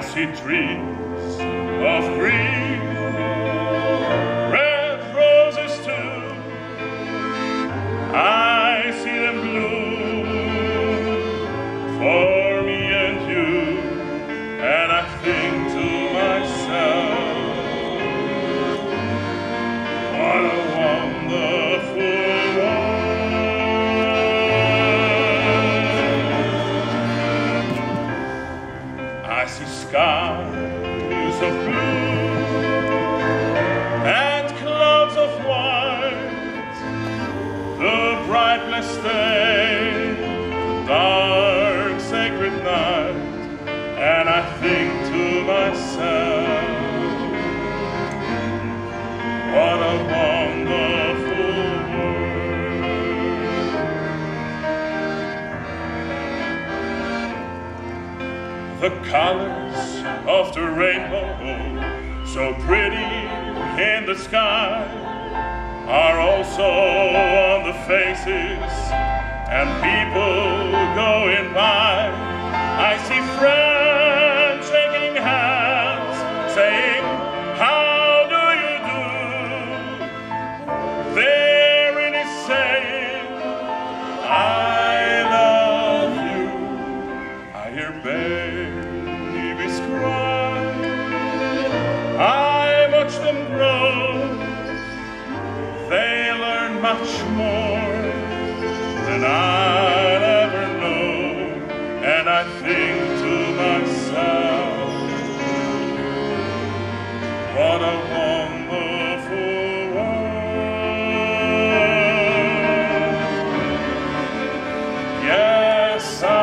See trees of green, skies of blue and clouds of white, the bright blessed day, The colors of the rainbow, so pretty in the sky, are also on the faces and people going by. I see friends I hear babies cry. I watch them grow. They learn much more than I'll ever know. And I think to myself, what a wonderful world. Yes, I